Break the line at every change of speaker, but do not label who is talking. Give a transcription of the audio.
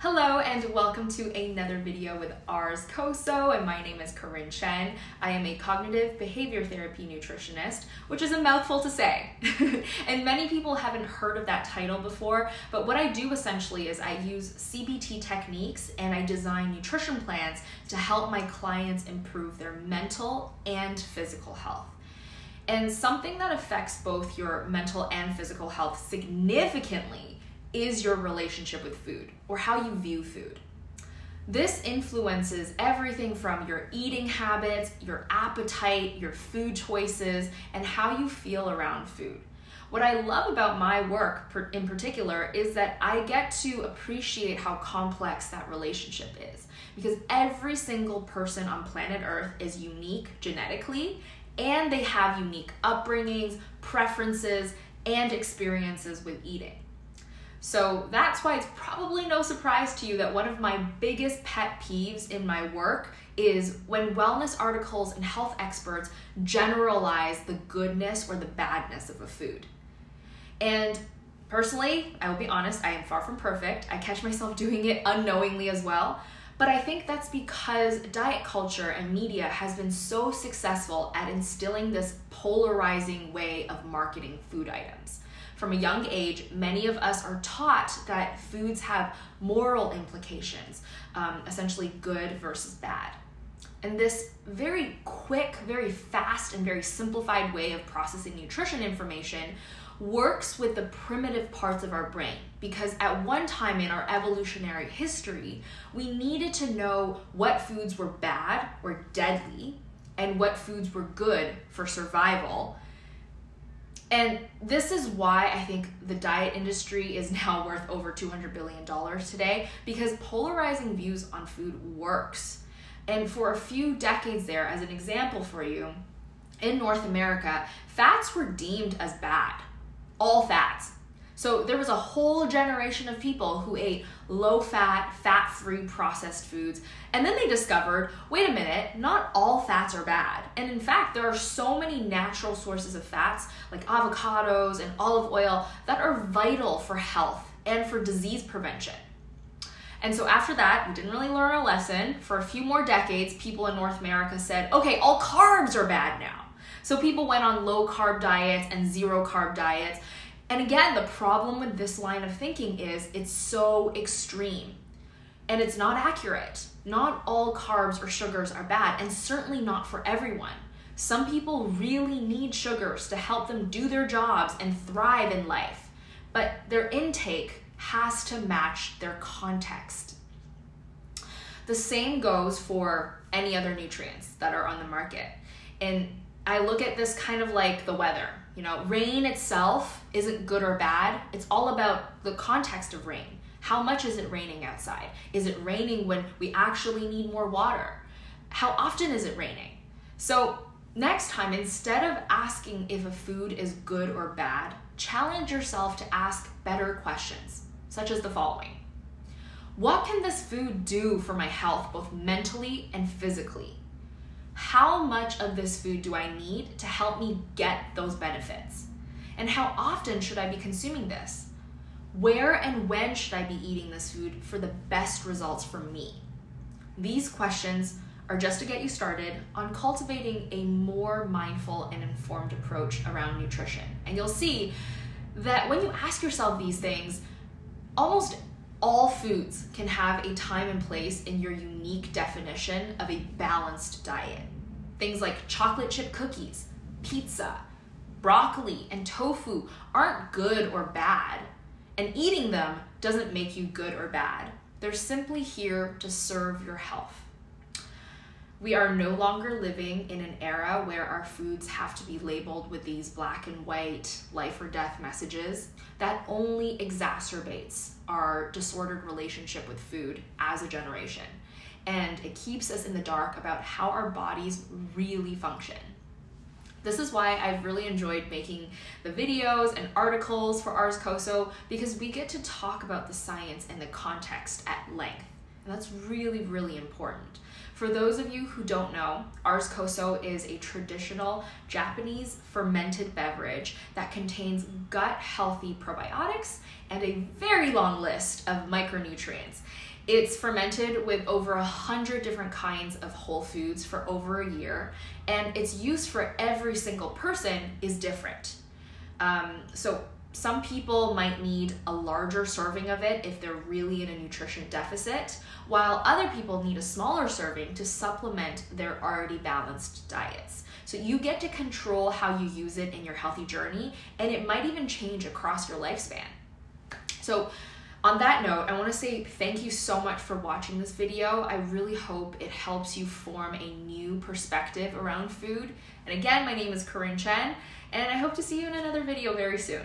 Hello and welcome to another video with R's KOSO and my name is Keren Chen. I am a cognitive behavior therapy nutritionist, which is a mouthful to say. and many people haven't heard of that title before, but what I do essentially is I use CBT techniques and I design nutrition plans to help my clients improve their mental and physical health. And something that affects both your mental and physical health significantly is your relationship with food or how you view food. This influences everything from your eating habits, your appetite, your food choices, and how you feel around food. What I love about my work in particular is that I get to appreciate how complex that relationship is because every single person on planet Earth is unique genetically and they have unique upbringings, preferences, and experiences with eating. So that's why it's probably no surprise to you that one of my biggest pet peeves in my work is when wellness articles and health experts generalize the goodness or the badness of a food. And personally, I will be honest, I am far from perfect. I catch myself doing it unknowingly as well. But I think that's because diet culture and media has been so successful at instilling this polarizing way of marketing food items from a young age, many of us are taught that foods have moral implications, um, essentially good versus bad. And this very quick, very fast, and very simplified way of processing nutrition information works with the primitive parts of our brain because at one time in our evolutionary history, we needed to know what foods were bad or deadly and what foods were good for survival and this is why I think the diet industry is now worth over $200 billion today because polarizing views on food works. And for a few decades there, as an example for you, in North America, fats were deemed as bad. All fats. So there was a whole generation of people who ate low fat, fat free processed foods. And then they discovered wait a minute, not all fats are bad. And in fact, there are so many natural sources of fats like avocados and olive oil that are vital for health and for disease prevention. And so after that, we didn't really learn a lesson. For a few more decades, people in North America said, okay, all carbs are bad now. So people went on low carb diets and zero carb diets. And again, the problem with this line of thinking is it's so extreme and it's not accurate. Not all carbs or sugars are bad, and certainly not for everyone. Some people really need sugars to help them do their jobs and thrive in life, but their intake has to match their context. The same goes for any other nutrients that are on the market. And I look at this kind of like the weather. You know, rain itself isn't good or bad. It's all about the context of rain. How much is it raining outside? Is it raining when we actually need more water? How often is it raining? So, next time, instead of asking if a food is good or bad, challenge yourself to ask better questions, such as the following What can this food do for my health, both mentally and physically? How much of this food do I need to help me get those benefits? And how often should I be consuming this? Where and when should I be eating this food for the best results for me? These questions are just to get you started on cultivating a more mindful and informed approach around nutrition. And you'll see that when you ask yourself these things, almost all foods can have a time and place in your unique definition of a balanced diet. Things like chocolate chip cookies, pizza, broccoli, and tofu aren't good or bad, and eating them doesn't make you good or bad. They're simply here to serve your health. We are no longer living in an era where our foods have to be labeled with these black and white life or death messages. That only exacerbates our disordered relationship with food as a generation. And it keeps us in the dark about how our bodies really function. This is why I've really enjoyed making the videos and articles for R's KOSO because we get to talk about the science and the context at length. And that's really, really important. For those of you who don't know, R's KOSO is a traditional Japanese fermented beverage that contains gut healthy probiotics and a very long list of micronutrients. It's fermented with over a hundred different kinds of whole foods for over a year, and its use for every single person is different. Um, so some people might need a larger serving of it if they're really in a nutrition deficit, while other people need a smaller serving to supplement their already balanced diets. So you get to control how you use it in your healthy journey, and it might even change across your lifespan. So, on that note, I want to say thank you so much for watching this video. I really hope it helps you form a new perspective around food. And again, my name is Keren Chen, and I hope to see you in another video very soon.